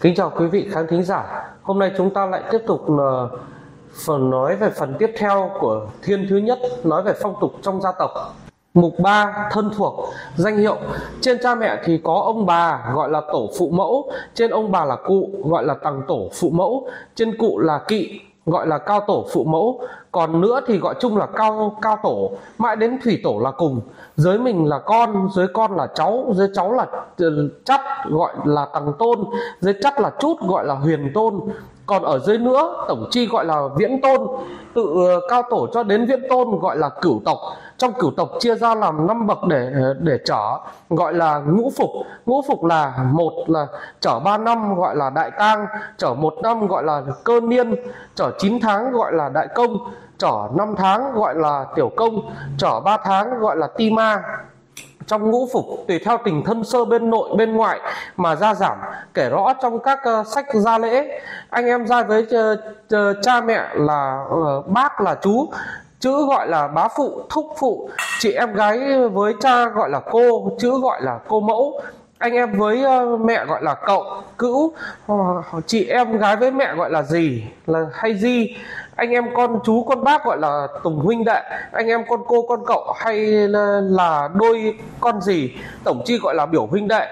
Kính chào quý vị khán thính giả. Hôm nay chúng ta lại tiếp tục ờ, phần nói về phần tiếp theo của thiên thứ nhất, nói về phong tục trong gia tộc. Mục 3 thân thuộc danh hiệu trên cha mẹ thì có ông bà gọi là tổ phụ mẫu, trên ông bà là cụ gọi là tầng tổ phụ mẫu, trên cụ là kỵ gọi là cao tổ phụ mẫu, còn nữa thì gọi chung là cao cao tổ. Mãi đến thủy tổ là cùng. Dưới mình là con dưới con là cháu dưới cháu là ừ, chắt, gọi là tầng tôn dưới chắt là chút, gọi là huyền tôn còn ở dưới nữa, tổng chi gọi là viễn tôn, tự ờ, cao tổ cho đến viễn tôn gọi là cửu tộc. Trong cửu tộc chia ra làm năm bậc để ờ, để trở, gọi là ngũ phục. Ngũ phục là một là trở ba năm gọi là đại tang, trở một năm gọi là cơ niên, trở 9 tháng gọi là đại công, trở 5 tháng gọi là tiểu công, trở 3 tháng gọi là ti ma trong ngũ phục tùy theo tình thân sơ bên nội bên ngoại mà gia giảm kể rõ trong các uh, sách gia lễ anh em ra với uh, uh, cha mẹ là uh, bác là chú chữ gọi là bá phụ thúc phụ chị em gái với cha gọi là cô chữ gọi là cô mẫu anh em với ờ, mẹ gọi là cậu, cữu ờ, chị em gái với mẹ gọi là gì? Là hay di anh em con chú, con bác gọi là tùng huynh đệ. Anh em con cô, con cậu hay là đôi con gì? Tổng chi gọi là biểu huynh đệ.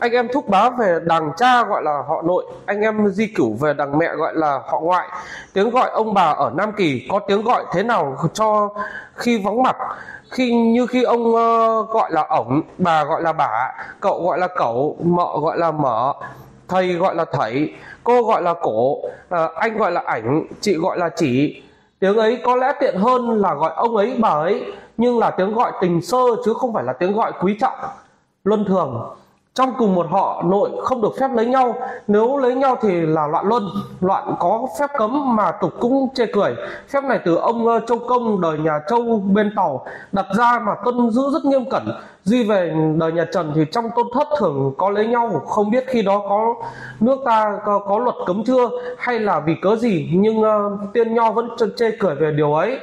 Anh em thúc bá về đằng cha gọi là họ nội. Anh em di cửu về đằng mẹ gọi là họ ngoại. Tiếng gọi ông bà ở nam kỳ có tiếng gọi thế nào cho khi vắng mặt? Khi như khi ông uh, gọi là ổng bà gọi là bả cậu gọi là cẩu mợ gọi là mở thầy gọi là thầy cô gọi là cổ uh, anh gọi là ảnh chị gọi là chỉ tiếng ấy có lẽ tiện hơn là gọi ông ấy bà ấy nhưng là tiếng gọi tình sơ chứ không phải là tiếng gọi quý trọng luân thường trong cùng một họ nội không được phép lấy nhau. Nếu lấy nhau thì là loạn luân. Loạn có phép cấm mà tục cũng chê cười. Phép này từ ông ờ, châu công đời nhà châu bên tàu. Đặt ra mà tuân giữ rất nghiêm cẩn. Duy về đời nhà trần thì trong tôn thất thường có lấy nhau. Không biết khi đó có nước ta có, có luật cấm chưa? Hay là vì cớ gì? Nhưng uh, tiên nho vẫn chê cười về điều ấy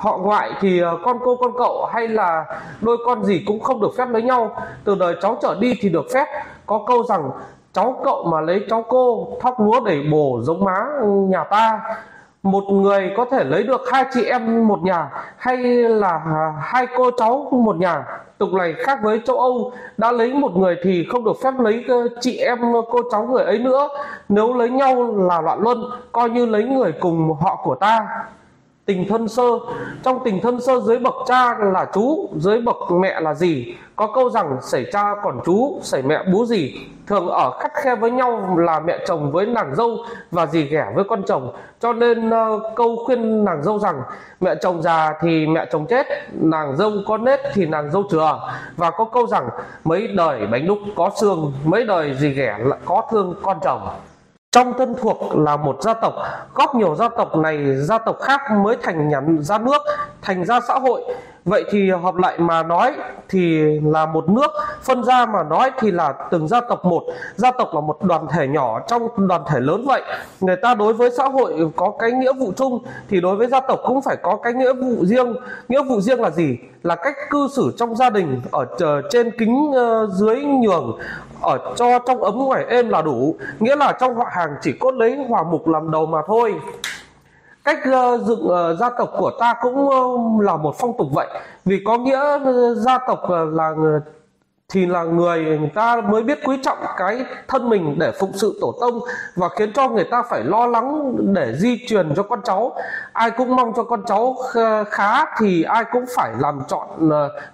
họ ngoại thì ờ, con cô con cậu hay là đôi con gì cũng không được phép lấy nhau. Từ đời cháu trở đi thì được phép. Có câu rằng, cháu cậu mà lấy cháu cô, thóc lúa để bổ giống má nhà ta. Một người có thể lấy được hai chị em một nhà hay là hai cô cháu một nhà. Tục này khác với châu âu, đã lấy một người thì không được phép lấy ờ, chị em cô cháu người ấy nữa. Nếu lấy nhau là loạn luân, coi như lấy người cùng họ của ta tình thân sơ. Trong tình thân sơ dưới bậc cha là chú dưới bậc mẹ là gì có câu rằng xảy cha còn chú xảy mẹ bú gì thường ở khắt khe với nhau là mẹ chồng với nàng dâu và dì ghẻ với con chồng. Cho nên uh, câu khuyên nàng dâu rằng mẹ chồng già thì mẹ chồng chết nàng dâu có nết thì nàng dâu chừa. Và có câu rằng mấy đời bánh đúc có xương mấy đời dì ghẻ có thương con chồng trong thân thuộc là một gia tộc góp nhiều gia tộc này, gia tộc khác mới thành nhà ra nước, thành ra xã hội vậy thì hợp lại mà nói thì là một nước, phân ra mà nói thì là từng gia tộc một. Gia tộc là một đoàn thể nhỏ, trong đoàn thể lớn vậy. Người ta đối với xã hội có cái nghĩa vụ chung thì đối với gia tộc cũng phải có cái nghĩa vụ riêng. Nghĩa vụ riêng là gì? Là cách cư xử trong gia đình, ở trên kính ờ, dưới nhường, ở cho trong ấm ngoài êm là đủ. Nghĩa là trong họ hàng chỉ có lấy hòa mục làm đầu mà thôi cách uh, dựng uh, gia tộc của ta cũng uh, là một phong tục vậy. Vì có nghĩa uh, gia tộc uh, là uh, thì là người người ta mới biết quý trọng cái thân mình để phụng sự tổ tông và khiến cho người ta phải lo lắng để di truyền cho con cháu. Ai cũng mong cho con cháu khá thì ai cũng phải làm chọn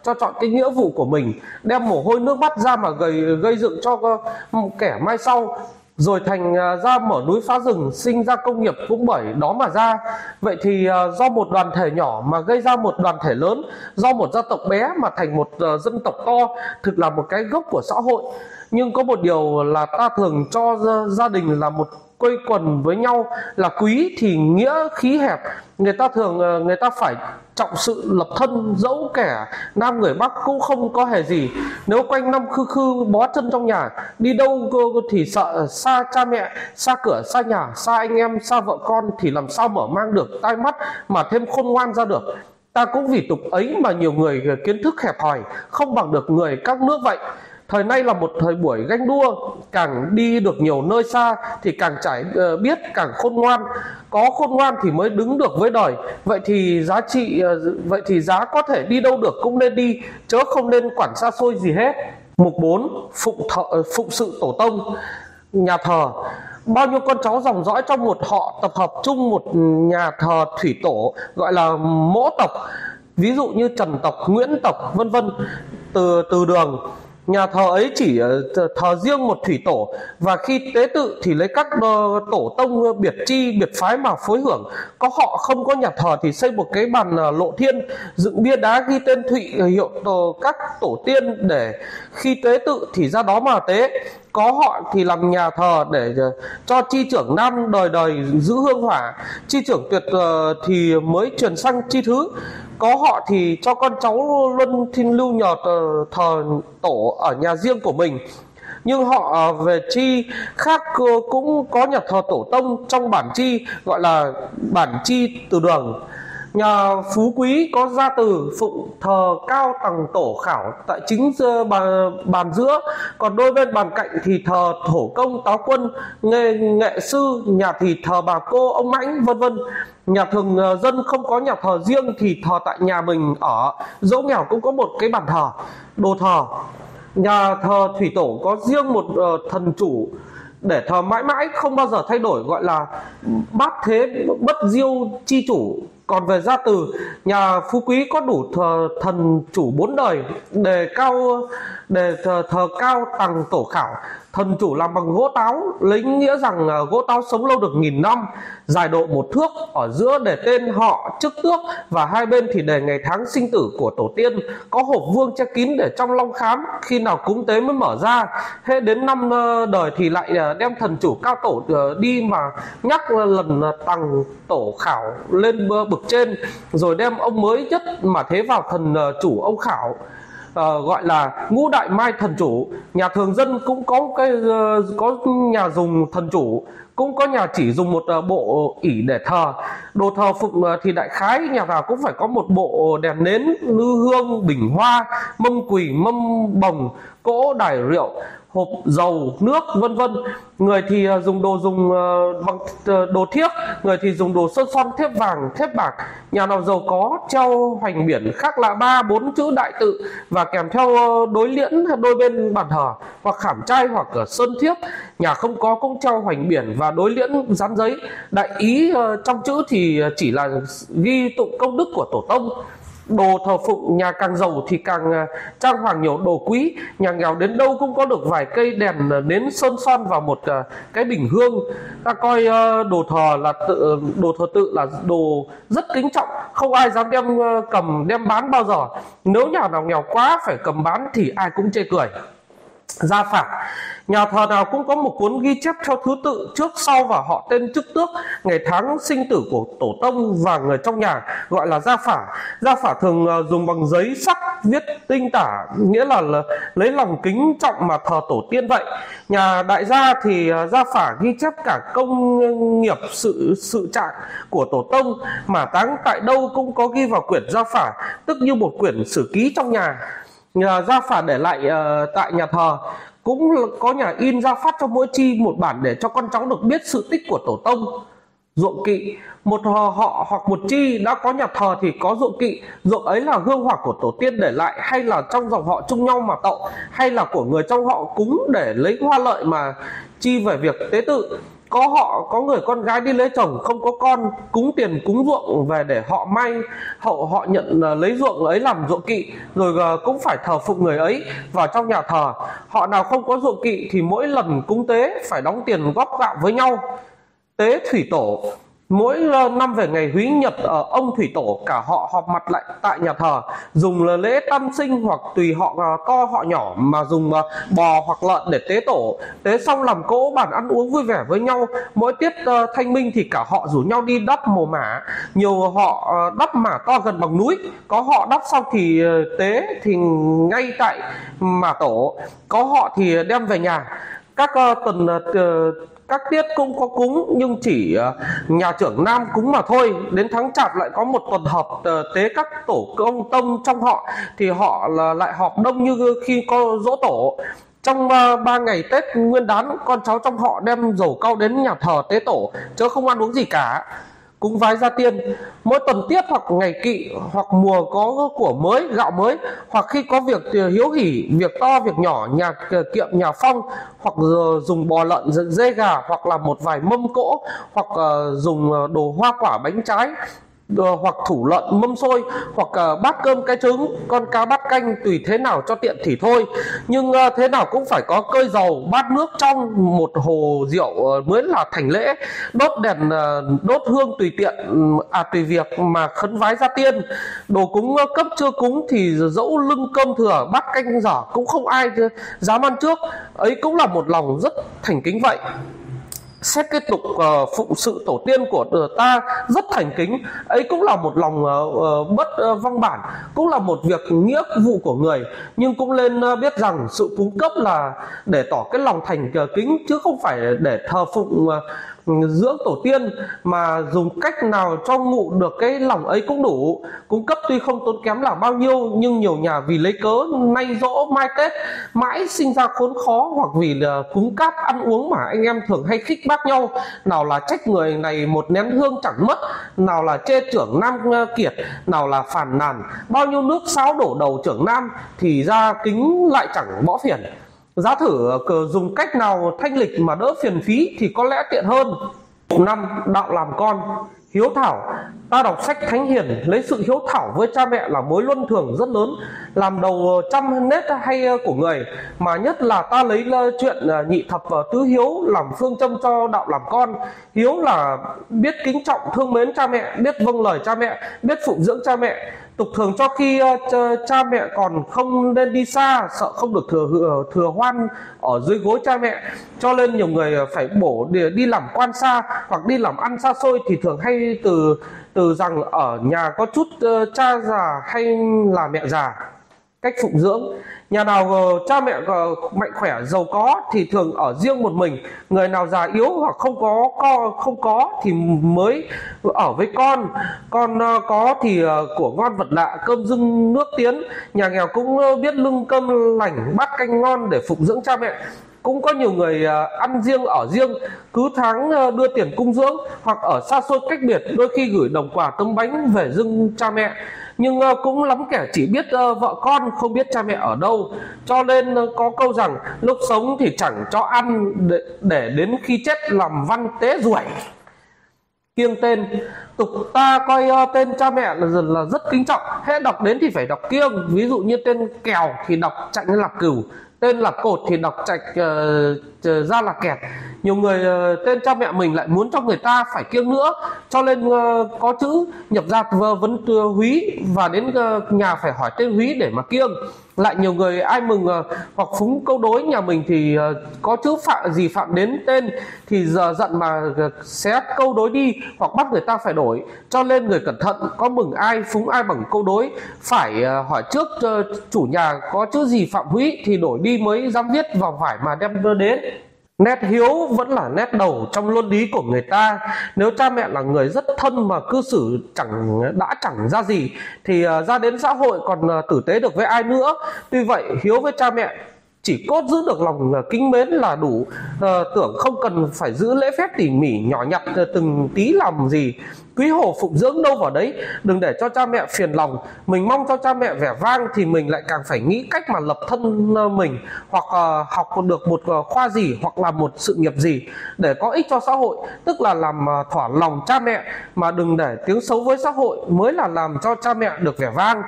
cho chọn cái nghĩa vụ của mình đem mồ hôi nước mắt ra mà gây gây dựng cho kẻ mai sau rồi thành à, ra mở núi phá rừng, sinh ra công nghiệp cũng bởi đó mà ra. Vậy thì à, do một đoàn thể nhỏ mà gây ra một đoàn thể lớn, do một gia tộc bé mà thành một à, dân tộc to, thực là một cái gốc của xã hội. Nhưng có một điều là ta thường cho gia đình là một quây quần với nhau là quý thì nghĩa khí hẹp. Người ta thường ờ, người ta phải trọng sự lập thân dẫu kẻ. Nam người bắc cũng không có hề gì. Nếu quanh năm khư khư bó chân trong nhà, đi đâu thì sợ xa cha mẹ, xa cửa, xa nhà, xa anh em, xa vợ con thì làm sao mở mang được tai mắt mà thêm khôn ngoan ra được. Ta cũng vì tục ấy mà nhiều người kiến thức hẹp hòi, không bằng được người các nước vậy thời nay là một thời buổi ganh đua càng đi được nhiều nơi xa thì càng trải uh, biết càng khôn ngoan. Có khôn ngoan thì mới đứng được với đời vậy thì giá trị uh, vậy thì giá có thể đi đâu được cũng nên đi chớ không nên quản xa xôi gì hết. Mục 4 phụng thợ ờ, phụng sự tổ tông nhà thờ. Bao nhiêu con cháu dòng dõi trong một họ tập hợp chung một nhà thờ thủy tổ gọi là mỗ tộc. Ví dụ như trần tộc nguyễn tộc vân vân. Từ từ đường nhà thờ ấy chỉ ờ, thờ riêng một thủy tổ, và khi tế tự thì lấy các ờ, tổ tông ờ, biệt chi, biệt phái mà phối hưởng. Có họ không có nhà thờ thì xây một cái bàn lộ thiên, dựng bia đá ghi tên thụy hiệu các tổ tiên để khi tế tự thì ra đó mà tế. Có họ thì làm nhà thờ để cho chi trưởng nam đời đời giữ hương hỏa. Chi trưởng tuyệt thì mới truyền sang chi thứ có họ thì cho con cháu luân thiên lưu nhờ thờ tổ ở nhà riêng của mình. Nhưng họ à, về chi khác cũng có nhà thờ tổ tông trong bản chi, gọi là bản chi từ đường nhà phú quý có gia từ phụng thờ cao tầng tổ khảo tại chính bàn, bàn giữa còn đôi bên bàn cạnh thì thờ thổ công táo quân nghệ, nghệ sư nhà thì thờ bà cô ông mãnh vân vân. Nhà thường ờ, dân không có nhà thờ riêng thì thờ tại nhà mình ở. Dẫu nghèo cũng có một cái bàn thờ đồ thờ. Nhà thờ thủy tổ có riêng một uh, thần chủ. Để thờ mãi mãi không bao giờ thay đổi gọi là bát thế bất diêu chi chủ còn về gia từ nhà phú quý có đủ thờ thần chủ bốn đời đề cao đề thờ, thờ cao tầng tổ khảo thần chủ làm bằng gỗ táo, lấy nghĩa rằng à, gỗ táo sống lâu được nghìn năm, dài độ một thước, ở giữa để tên họ chức tước, và hai bên thì để ngày tháng sinh tử của tổ tiên. Có hộp vuông che kín để trong long khám, khi nào cúng tế mới mở ra. Hết đến năm ờ, đời thì lại à, đem thần chủ cao tổ ờ, đi mà nhắc lần à, tầng tổ khảo lên bực trên, rồi đem ông mới nhất mà thế vào thần ờ, chủ ông khảo uh, gọi là ngũ đại mai thần chủ. Nhà thường dân cũng có cái uh, có nhà dùng thần chủ cũng có nhà chỉ dùng một uh, bộ ỉ để thờ. Đồ thờ phụng uh, thì đại khái nhà nào cũng phải có một bộ đèn nến lư hương bình hoa mâm quỳ mâm bồng cỗ đài rượu hộp dầu, nước, vân vân. Người thì à, dùng đồ dùng à, bằng à, đồ thiếc, người thì dùng đồ sơn son, thép vàng, thép bạc. Nhà nào giàu có, treo hoành biển khác là ba, bốn chữ đại tự và kèm theo đối liễn đôi bên bàn thờ hoặc khảm trai hoặc sơn thiếp nhà không có cũng treo hoành biển và đối liễn dán giấy. Đại ý trong chữ thì chỉ là ghi tụng công đức của tổ tông đồ thờ phụng, nhà càng giàu thì càng à, trang hoàng nhiều đồ quý. Nhà nghèo đến đâu cũng có được vài cây đèn à, nến sơn son vào một à, cái bình hương. Ta coi đồ thờ là tự, đồ thờ tự là đồ rất kính trọng. Không ai dám đem cầm, đem bán bao giờ. Nếu nhà nào nghèo quá phải cầm bán thì ai cũng chê cười gia phả nhà thờ nào cũng có một cuốn ghi chép theo thứ tự trước sau và họ tên chức tước ngày tháng sinh tử của tổ tông và người trong nhà gọi là gia phả. Gia phả thường ờ, dùng bằng giấy sắc viết tinh tả nghĩa là, lấy lòng kính trọng mà thờ tổ tiên vậy. Nhà đại gia thì ờ, gia phả ghi chép cả công nghiệp sự sự trạng của tổ tông mà táng tại đâu cũng có ghi vào quyển gia phả tức như một quyển sử ký trong nhà gia phả để lại uh, tại nhà thờ. Cũng có nhà in ra phát cho mỗi chi một bản để cho con cháu được biết sự tích của tổ tông ruộng kỵ. Một họ, họ hoặc một chi đã có nhà thờ thì có ruộng kỵ. Ruộng ấy là hương hỏa của tổ tiên để lại hay là trong dòng họ chung nhau mà tậu hay là của người trong họ cúng để lấy hoa lợi mà chi về việc tế tự có họ có người con gái đi lấy chồng không có con cúng tiền cúng ruộng về để họ may hậu họ nhận uh, lấy ruộng ấy làm ruộng kỵ rồi uh, cũng phải thờ phụng người ấy vào trong nhà thờ. Họ nào không có ruộng kỵ thì mỗi lần cúng tế phải đóng tiền góp gạo với nhau. Tế thủy tổ mỗi ờ, năm về ngày húy nhật ở ông thủy tổ, cả họ họp mặt lại tại nhà thờ, dùng là lễ tam sinh hoặc tùy họ ờ, to họ nhỏ mà dùng ờ, bò hoặc lợn để tế tổ. Tế xong làm cỗ, bàn ăn uống vui vẻ với nhau. Mỗi tiết thanh minh thì cả họ rủ nhau đi đắp mồ mả. Nhiều họ đắp mả to gần bằng núi. Có họ đắp xong thì tế thì ngay tại mà tổ. Có họ thì đem về nhà. Các tuần các tiết cũng có cúng nhưng chỉ ờ, nhà trưởng nam cúng mà thôi. Đến tháng chạp lại có một tuần họp ờ, tế các tổ công tông trong họ thì họ là lại họp đông như khi có dỗ tổ. Trong ờ, uh, 3 ngày Tết Nguyên đán con cháu trong họ đem dầu cao đến nhà thờ tế tổ chứ không ăn uống gì cả cúng vái gia tiên. Mỗi tuần tiết hoặc ngày kỵ, hoặc mùa có của mới, gạo mới, hoặc khi có việc hiếu hỉ, việc to, việc nhỏ, nhà ờ, kiệm, nhà phong, hoặc dùng bò lợn, dê gà, hoặc là một vài mâm cỗ, hoặc ờ, dùng ờ, đồ hoa quả, bánh trái. Ờ, hoặc thủ lợn mâm xôi hoặc uh, bát cơm cái trứng. Con cá bát canh tùy thế nào cho tiện thì thôi. Nhưng uh, thế nào cũng phải có cơi dầu bát nước trong một hồ rượu uh, mới là thành lễ. Đốt đèn uh, đốt hương tùy tiện à tùy việc mà khấn vái ra tiên. Đồ cúng uh, cấp chưa cúng thì dẫu lưng cơm thừa bát canh dở cũng không ai dám ăn trước. Ấy cũng là một lòng rất thành kính vậy xét cái tục uh, phụng sự tổ tiên của ta rất thành kính. Ấy cũng là một lòng uh, bất uh, vong bản cũng là một việc nghĩa vụ của người. Nhưng cũng nên uh, biết rằng sự cúng cấp là để tỏ cái lòng thành uh, kính chứ không phải để thờ phụng uh, dưỡng tổ tiên mà dùng cách nào cho ngụ được cái lòng ấy cũng đủ. Cung cấp tuy không tốn kém là bao nhiêu, nhưng nhiều nhà vì lấy cớ nay dỗ mai tết, mãi sinh ra khốn khó hoặc vì là cúng cáp ăn uống mà anh em thường hay khích bác nhau. Nào là trách người này một nén hương chẳng mất, nào là chê trưởng nam à, kiệt, nào là phản nàn. Bao nhiêu nước sáo đổ đầu trưởng nam thì ra kính lại chẳng bỏ phiền giá thử ờ, dùng cách nào thanh lịch mà đỡ phiền phí thì có lẽ tiện hơn. Năm, đạo làm con, hiếu thảo. Ta đọc sách thánh hiền, lấy sự hiếu thảo với cha mẹ là mối luân thường rất lớn làm đầu ờ, trăm nết hay ờ, của người. Mà nhất là ta lấy ờ, chuyện nhị thập và tứ hiếu làm phương châm cho đạo làm con. Hiếu là biết kính trọng, thương mến cha mẹ, biết vâng lời cha mẹ, biết phụng dưỡng cha mẹ. Tục thường cho khi cha mẹ còn không nên đi xa, sợ không được thừa thừa hoan ở dưới gối cha mẹ. Cho nên nhiều người phải bổ để đi làm quan xa hoặc đi làm ăn xa xôi thì thường hay từ từ rằng ở nhà có chút cha già hay là mẹ già cách phụng dưỡng. Nhà nào cha mẹ mạnh khỏe, giàu có thì thường ở riêng một mình. Người nào già yếu hoặc không có co, không có thì mới ở với con. Con ờ, có thì ờ, của ngon vật lạ, cơm dưng nước tiến. Nhà nghèo cũng ờ, biết lưng cơm lành, bát canh ngon để phụng dưỡng cha mẹ cũng có nhiều người à, ăn riêng ở riêng cứ tháng à, đưa tiền cung dưỡng hoặc ở xa xôi cách biệt đôi khi gửi đồng quà tấm bánh về dưng cha mẹ. Nhưng à, cũng lắm kẻ chỉ biết vợ con không biết cha mẹ ở đâu. Cho nên có câu rằng lúc sống thì chẳng cho ăn để, để đến khi chết làm văn tế ruổi kiêng tên tục ta coi tên cha mẹ là, là rất kính trọng hễ đọc đến thì phải đọc kiêng. Ví dụ như tên kèo thì đọc chạy lên là cửu tên là cột thì đọc trạch uh, ra là kẹt. Nhiều người uh, tên cha mẹ mình lại muốn cho người ta phải kiêng nữa. Cho nên uh, có chữ nhập ra vấn uh, húy và đến uh, nhà phải hỏi tên húy để mà kiêng lại nhiều người ai mừng uh, hoặc phúng câu đối nhà mình thì uh, có chữ phạm gì phạm đến tên thì giờ giận mà ờ, xé câu đối đi hoặc bắt người ta phải đổi. Cho nên người cẩn thận có mừng ai phúng ai bằng câu đối phải uh, hỏi trước uh, chủ nhà có chữ gì phạm húy thì đổi đi mới dám viết vào vải mà đem đưa đến. Nét hiếu vẫn là nét đầu trong luân lý của người ta. Nếu cha mẹ là người rất thân mà cư xử chẳng đã chẳng ra gì thì à, ra đến xã hội còn à, tử tế được với ai nữa. Tuy vậy hiếu với cha mẹ chỉ cốt giữ được lòng à, kính mến là đủ à, tưởng không cần phải giữ lễ phép tỉ mỉ nhỏ nhặt ờ, từng tí làm gì quý hổ phụng dưỡng đâu vào đấy? Đừng để cho cha mẹ phiền lòng. Mình mong cho cha mẹ vẻ vang thì mình lại càng phải nghĩ cách mà lập thân ờ, mình. Hoặc uh, học được một ờ, khoa gì hoặc là một sự nghiệp gì để có ích cho xã hội. Tức là làm uh, thỏa lòng cha mẹ mà đừng để tiếng xấu với xã hội mới là làm cho cha mẹ được vẻ vang.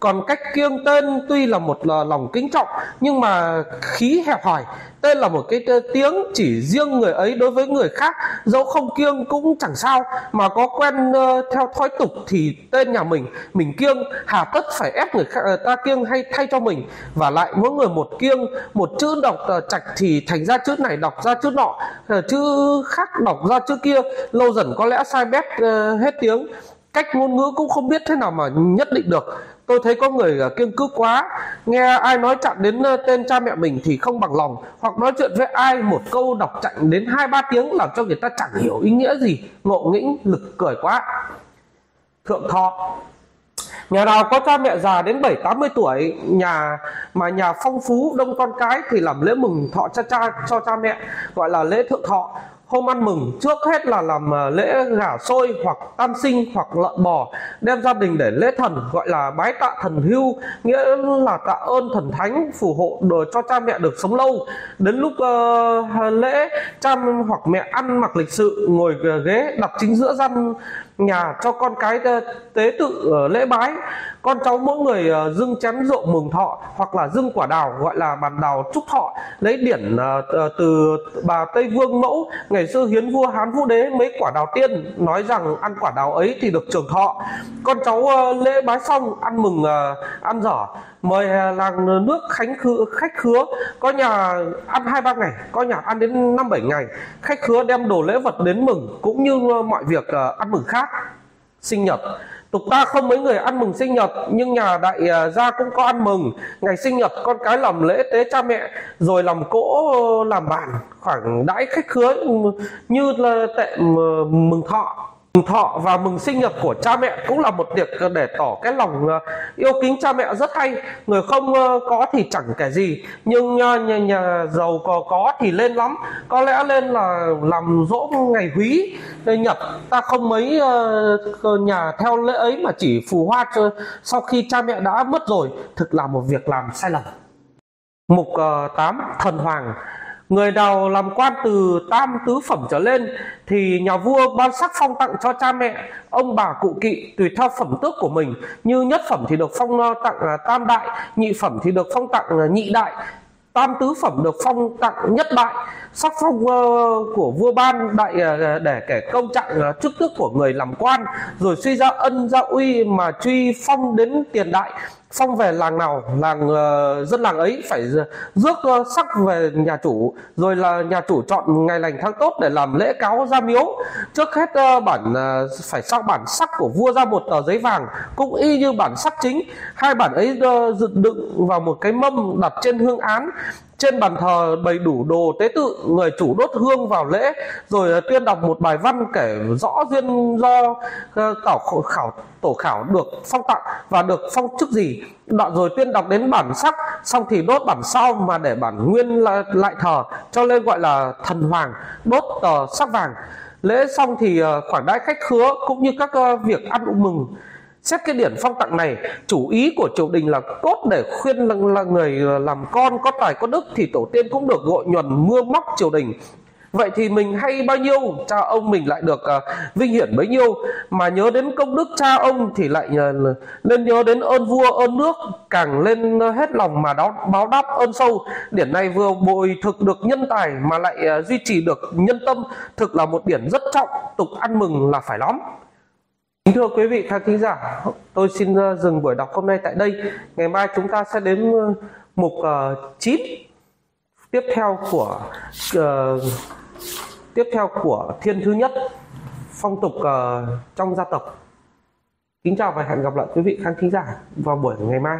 Còn cách kiêng tên tuy là một lòng kính trọng nhưng mà khí hẹp hòi tên là một cái tiếng chỉ riêng người ấy đối với người khác dẫu không kiêng cũng chẳng sao mà có quen uh, theo thói tục thì tên nhà mình mình kiêng hà tất phải ép người khác, uh, ờ, ta kiêng hay thay cho mình. Và lại mỗi người một kiêng một chữ đọc uh, chạch thì thành ra chữ này đọc ra chữ nọ uh, chữ khác đọc ra chữ kia. Lâu dần có lẽ sai bét uh, hết tiếng. Cách ngôn ngữ cũng không biết thế nào mà nhất định được tôi thấy có người à, kiêng cữ quá. Nghe ai nói chạm đến tên cha mẹ mình thì không bằng lòng. Hoặc nói chuyện với ai một câu đọc chặn đến hai ba tiếng làm cho người ta chẳng hiểu ý nghĩa gì. Ngộ nghĩnh lực cười quá. Thượng thọ Nhà nào có cha mẹ già đến 7 80 tuổi, nhà mà nhà phong phú đông con cái thì làm lễ mừng thọ cha cha cho cha mẹ gọi là lễ thượng thọ hôm ăn mừng trước hết là làm à, lễ gà xôi hoặc tam sinh hoặc lợn bò đem gia đình để lễ thần gọi là bái tạ thần hưu nghĩa là tạ ơn thần thánh phù hộ đồ cho cha mẹ được sống lâu. Đến lúc uh, lễ cha hoặc mẹ ăn mặc lịch sự ngồi ghế đặt chính giữa gian nhà cho con cái tế tự ờ, lễ bái. Con cháu mỗi người ờ, dưng chén rượu mừng thọ hoặc là dưng quả đào, gọi là bàn đào chúc thọ. Lấy điển ờ, từ bà tây vương mẫu, ngày xưa hiến vua hán vũ đế mấy quả đào tiên, nói rằng ăn quả đào ấy thì được trường thọ. Con cháu lễ bái xong, ăn mừng ăn dở mời à, làng nước khánh khứ, khách khứa có nhà ăn hai ba ngày có nhà ăn đến năm bảy ngày. Khách khứa đem đồ lễ vật đến mừng cũng như à, mọi việc à, ăn mừng khác sinh nhật. Tục ta không mấy người ăn mừng sinh nhật nhưng nhà đại gia cũng có ăn mừng. Ngày sinh nhật con cái làm lễ tế cha mẹ rồi làm cỗ làm bàn khoảng đãi khách khứa ừ, như là tệ ừ, mừng thọ mừng thọ và mừng sinh nhật của cha mẹ cũng là một việc để tỏ cái lòng ờ, yêu kính cha mẹ rất hay. Người không ờ, có thì chẳng kể gì nhưng nhà, nhà, nhà giàu có có thì lên lắm. Có lẽ lên là làm dỗ ngày húy nhật. Ta không mấy nhà theo lễ ấy mà chỉ phù hoa cho sau khi cha mẹ đã mất rồi. Thực là một việc làm sai lầm. Mục 8 thần hoàng. Người nào làm quan từ tam tứ phẩm trở lên thì nhà vua ban sắc phong tặng cho cha mẹ, ông bà cụ kỵ tùy theo phẩm tước của mình. Như nhất phẩm thì được phong ờ, tặng ờ, tam đại, nhị phẩm thì được phong tặng ờ, nhị đại, tam tứ phẩm được phong tặng nhất đại. Sắc phong uh, của vua ban đại uh, để kể công trạng uh, chức tước của người làm quan rồi suy ra ân gia uy mà truy phong đến tiền đại phong về làng nào làng uh, dân làng ấy phải rước uh, sắc về nhà chủ rồi là nhà chủ chọn ngày lành tháng tốt để làm lễ cáo ra miếu. Trước hết uh, bản uh, phải sao bản sắc của vua ra một tờ giấy vàng cũng y như bản sắc chính. Hai bản ấy uh, đựng vào một cái mâm đặt trên hương án trên bàn thờ bày đủ đồ tế tự người chủ đốt hương vào lễ rồi ờ, tuyên đọc một bài văn kể rõ duyên do ờ, khảo khảo tổ khảo được phong tặng và được phong chức gì. Đoạn rồi tuyên đọc đến bản sắc xong thì đốt bản sau mà để bản nguyên lại, lại thờ cho nên gọi là thần hoàng đốt tờ sắc vàng. Lễ xong thì ờ, khoản đãi khách khứa cũng như các việc ăn uống mừng. Xét cái điển phong tặng này, chủ ý của triều đình là cốt để khuyên là, là người làm con có tài có đức thì tổ tiên cũng được gội nhuần mưa móc triều đình. Vậy thì mình hay bao nhiêu, cha ông mình lại được uh, vinh hiển bấy nhiêu, mà nhớ đến công đức cha ông thì lại uh, nên nhớ đến ơn vua ơn nước, càng lên hết lòng mà đó báo đáp ơn sâu. Điển này vừa bồi thực được nhân tài mà lại uh, duy trì được nhân tâm, thực là một điển rất trọng, tục ăn mừng là phải lắm. Kính thưa quý vị khán thính giả, tôi xin ờ, dừng buổi đọc hôm nay tại đây. Ngày mai chúng ta sẽ đến ờ, mục ờ, uh, 9 tiếp theo của uh, tiếp theo của thiên thứ nhất phong tục uh, trong gia tộc. Kính chào và hẹn gặp lại quý vị khán thính giả vào buổi ngày mai.